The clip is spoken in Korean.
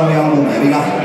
처음에 한번 애비가